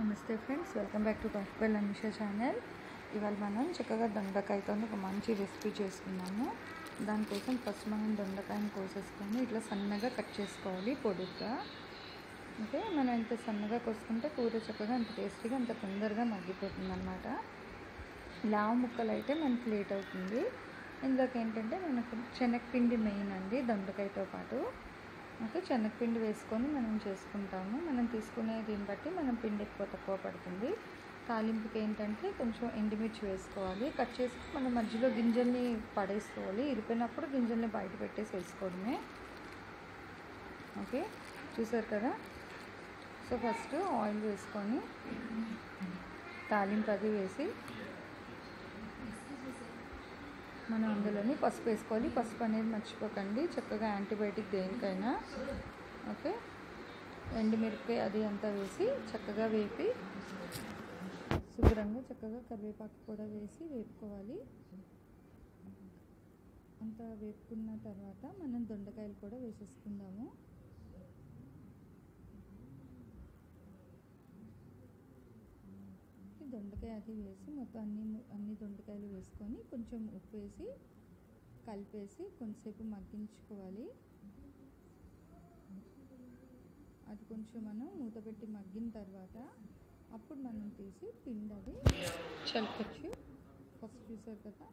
నమస్తే friends welcome back to టాక్వెల్ Anisha channel ఇవాళ మనం చక్కగా దొండకాయతో ఒక మంచి రెసిపీ చేసుకున్నాము. దానికోసం ఫస్ట్ మనం దొండకాయని కోసేసుకొని ఇట్లా సన్నగా కట్ చేసుకోవాలి పొడుగ్గా. అంటే మనం ఎంత సన్నగా కోసుకుంటే కూర చక్కగా అంత టేస్టీగా అంత తొందరగా మగ్గిపోతుంది అనమాట లావు ముక్కలు అయితే మనకి లేట్ అవుతుంది. ఇందులోకి ఏంటంటే మనకు శనగపిండి మెయిన్ అండి దొండకాయతో పాటు. ఓకే శనగపిండి వేసుకొని మనం చేసుకుంటాము. మనం తీసుకునే దీన్ని బట్టి మనం పిండి ఎక్కువ తక్కువ పడుతుంది. తాలింపుకి ఏంటంటే కొంచెం ఎండుమిర్చి వేసుకోవాలి. కట్ చేసి మనం మధ్యలో గింజల్ని పడేసుకోవాలి. ఇరిపోయినప్పుడు గింజల్ని బయట పెట్టేసి వేసుకోవడమే. ఓకే? చూసారు కదా? సో ఫస్ట్ ఆయిల్ వేసుకొని తాలింపు అది వేసి మనం అందులోని పసుపు వేసుకోవాలి. పసుపు అనేది మర్చిపోకండి. చక్కగా యాంటీబయాటిక్ దేనికైనా. ఓకే? ఎండుమిరపకాయ అది అంతా వేసి చక్కగా వేపి శుభ్రంగా చక్కగా కరివేపాకు కూడా వేసి వేపుకోవాలి. అంతా వేపుకున్న తర్వాత మనం దొండకాయలు కూడా వేసేసుకుందాము. దొండకాయ అది వేసి మొత్తం అన్ని అన్ని దొండకాయలు వేసుకొని కొంచెం ఉప్పు వేసి కలిపేసి కొంతసేపు మగ్గించుకోవాలి. అది కొంచెం మనం మూత పెట్టి మగ్గిన తర్వాత అప్పుడు మనం తీసి పిండి అది చల్పచ్చు ఫస్ట్ చూసారు కదా?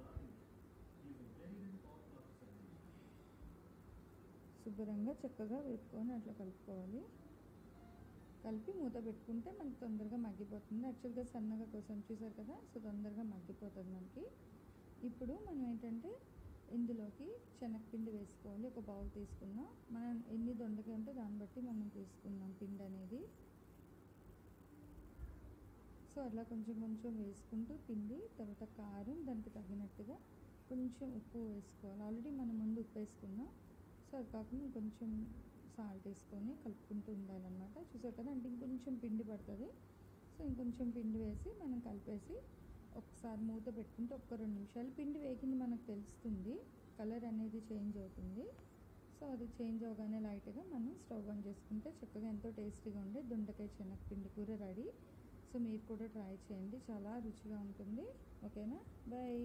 శుభ్రంగా చక్కగా వేపుకొని అట్లా కలుపుకోవాలి. కలిపి మూత పెట్టుకుంటే మనకి తొందరగా మగ్గిపోతుంది. యాక్చువల్గా సన్నగా కోసం చూసారు కదా సో తొందరగా మగ్గిపోతుంది మనకి. ఇప్పుడు మనం ఏంటంటే ఇందులోకి శనగపిండి వేసుకోవాలి. ఒక బౌల్ తీసుకున్నాం మనం ఎన్ని దొండకాయ ఉంటే దాన్ని బట్టి మనం తీసుకుందాం పిండి అనేది. సో అట్లా కొంచెం కొంచెం వేసుకుంటూ పిండి తర్వాత కారం దానికి తగినట్టుగా కొంచెం ఉప్పు వేసుకోవాలి. ఆల్రెడీ మనం ముందు ఉప్పు వేసుకున్నాం. సో అది కాకుండా కొంచెం సాల్ట్ వేసుకొని కలుపుకుంటూ ఉండాలన్నమాట చూసారు కదా అంటే ఇంకొంచెం పిండి పడుతుంది. సో ఇంకొంచెం పిండి వేసి మనం కలిపేసి ఒకసారి మూత పెట్టుకుంటే ఒక్క రెండు నిమిషాలు. పిండి వేగింది మనకు తెలుస్తుంది. కలర్ అనేది చేంజ్ అవుతుంది. సో అది చేంజ్ అవగానే లైట్గా మనం స్టవ్ ఆన్ చేసుకుంటే చక్కగా ఎంతో టేస్టీగా ఉండే దొండకాయ శనగపిండి కూర రెడీ. సో మీరు కూడా ట్రై చేయండి. చాలా రుచిగా ఉంటుంది. ఓకేనా? బాయ్.